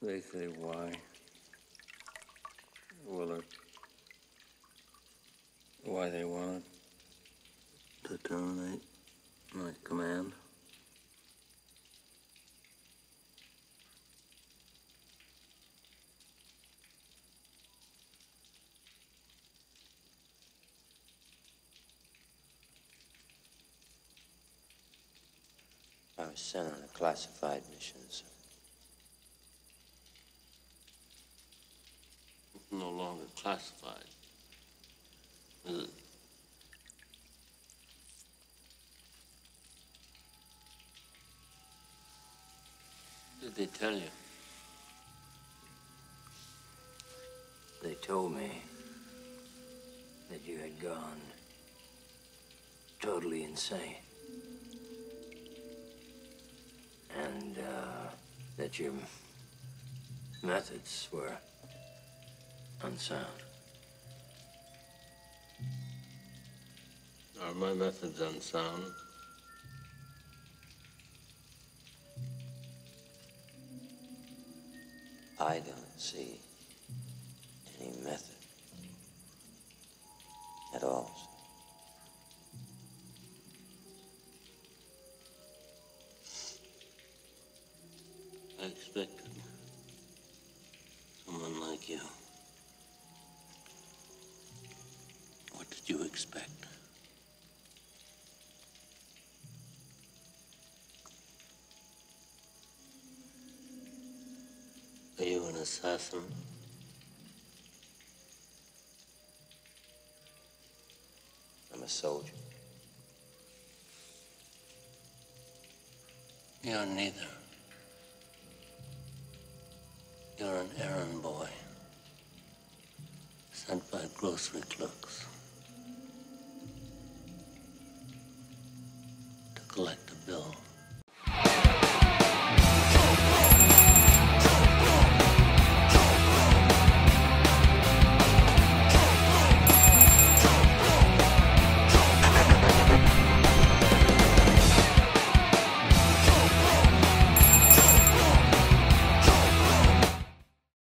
They say why. Willard, why they wanted to terminate my command? I was sent on a classified mission, sir. No longer classified. Is it? Did they tell you? They told me that you had gone totally insane. And uh, that your methods were unsound. Are my methods unsound? I don't see any method at all. I expected someone like you. Expect? Are you an assassin? I'm a soldier. You're neither. You're an errand boy sent by grocery clerks collect a bill.